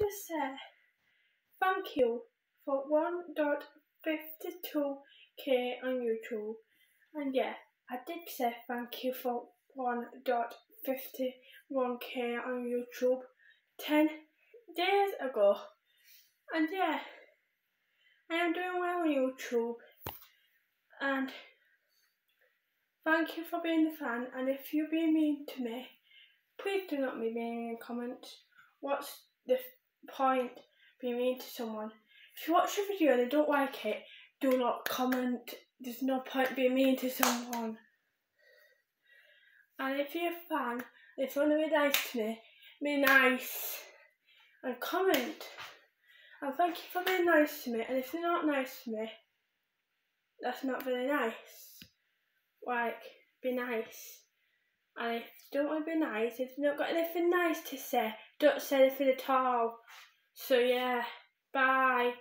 to say thank you for 1.52k on YouTube. And yeah, I did say thank you for 1.51k on YouTube 10 days ago. And yeah, I am doing well on YouTube. And thank you for being a fan. And if you're being mean to me, please do not be mean in comments. What's the point being mean to someone? If you watch a video and they don't like it, do not comment. There's no point being mean to someone. And if you're a fan, if you want to be nice to me, be nice and comment. And thank you for being nice to me. And if you're not nice to me, that's not very nice. Like, be nice. You don't want to be nice, if you've not got anything nice to say, don't say anything at all. So yeah, bye.